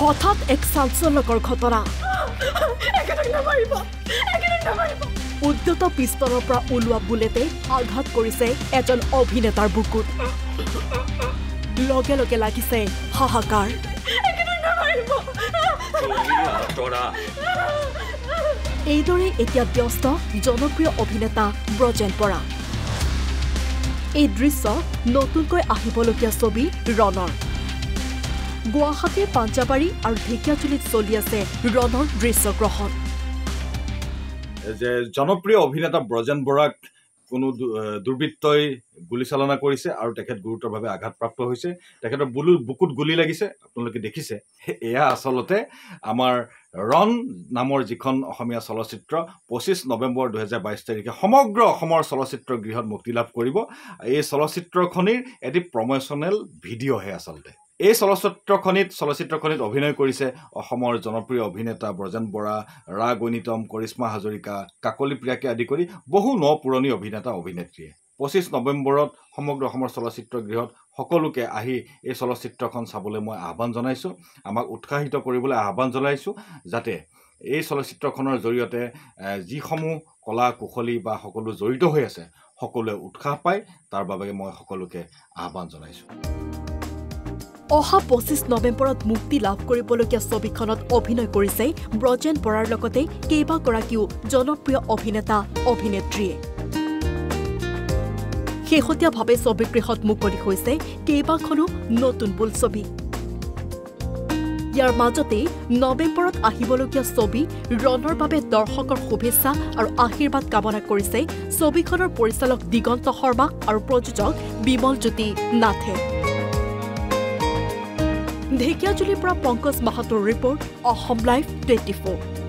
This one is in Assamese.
হঠাৎ এক চাঞ্চল্যকৰ ঘটনা। উদ্যত পিষ্টলৰ পৰা ওলোৱা বুলেটে আঘাত কৰিছে এজন অভিনেতাৰ বুকুত। লগে লগে লাগিছে হাহাকাৰ। এইদৰে এতিয়া ব্যস্ত জনপ্ৰিয় অভিনেতা ব্ৰজেন বৰা। এই দৃশ্য নতুনকৈ আহিবলগীয়া ছবি ৰণৰ। গুৱাহাটীৰ পাঞ্জাবাৰী আৰু ঢেকীয়াজুলিত চলি আছে ৰণৰ দৃশ্যগ্ৰহণ যে জনপ্ৰিয় অভিনেতা ব্ৰজেন বৰাক কোনো দুৰ্বৃত্তই গুলীচালনা কৰিছে আৰু তেখেত গুৰুতৰভাৱে আঘাতপ্ৰাপ্ত হৈছে। তেখেতৰ বুলু বুকুত গুলী লাগিছে আপোনালোকে দেখিছে। এয়া আচলতে আমাৰ ৰণ নামৰ যিখন অসমীয়া চলচ্চিত্ৰ পঁচিছ নৱেম্বৰ দুহেজাৰ বাইছ তাৰিখে সমগ্ৰ অসমৰ চলচ্চিত্ৰ গৃহত মুক্তি লাভ কৰিব। এই চলচ্চিত্ৰখনিৰ এটি প্ৰমোচনেল ভিডিঅ'হে আচলতে। এই চলচ্চিত্ৰখনিত চলচ্চিত্ৰখনিত অভিনয় কৰিছে অসমৰ জনপ্ৰিয় অভিনেতা ব্ৰজেন বৰা ৰা গণিতম কৰিশ্মা হাজৰিকা কাকলি প্ৰিয়াকে আদি কৰি বহু ন পুৰণি অভিনেতা অভিনেত্ৰীয়ে। পঁচিছ নৱেম্বৰত সমগ্ৰ অসমৰ চলচ্চিত্ৰ গৃহত সকলোকে আহি এই চলচ্চিত্ৰখন চাবলৈ মই আহ্বান জনাইছোঁ। আমাক উৎসাহিত কৰিবলৈ আহ্বান জনাইছোঁ যাতে এই চলচ্চিত্ৰখনৰ জৰিয়তে যিসমূহ কলা কুশলী বা সকলো জড়িত হৈ আছে সকলোৱে উৎসাহ পায়। তাৰ বাবে মই সকলোকে আহ্বান জনাইছোঁ। অহা পঁচিছ নৱেম্বৰত মুক্তি লাভ কৰিবলগীয়া ছবিখনত অভিনয় কৰিছে ব্ৰজেন বৰাৰ লগতে কেইবাগৰাকীও জনপ্ৰিয় অভিনেতা অভিনেত্ৰীয়ে। শেহতীয়াভাৱে ছবিগৃহত মুকলি হৈছে কেইবাখনো নতুন বোলছবি ইয়াৰ মাজতে নৱেম্বৰত আহিবলগীয়া ছবি ৰণৰ বাবে দৰ্শকৰ শুভেচ্ছা আৰু আশীৰ্বাদ কামনা কৰিছে ছবিখনৰ পৰিচালক দিগন্ত শৰ্মা আৰু প্ৰযোজক বিমল জ্যোতি নাথে। ঢেকীয়াজুলিৰ পৰা Pankaj মাহাতোৰ report Asom live twenty four